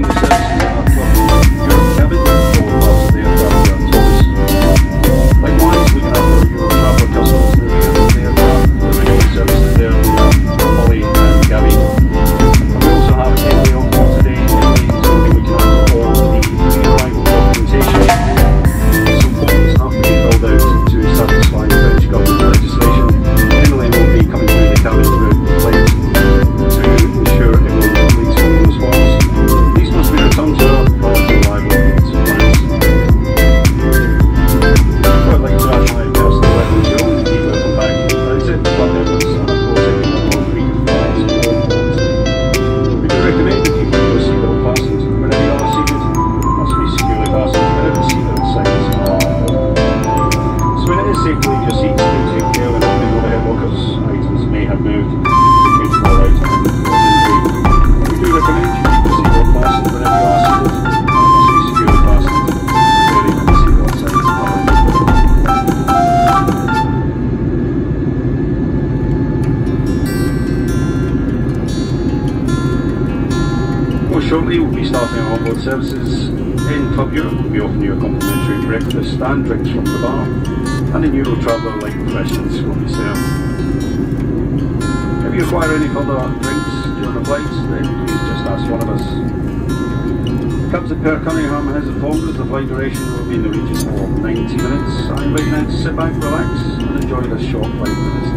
não the in Club Europe. We'll be offering you a complimentary breakfast and drinks from the bar, and in Euro Traveller, light refreshments will be served. If you require any further drinks during the flights, then please just ask one of us. Captain Per Cunningham has informed us the flight duration will be in the region of 90 minutes. I invite you now to sit back, relax, and enjoy this short flight with us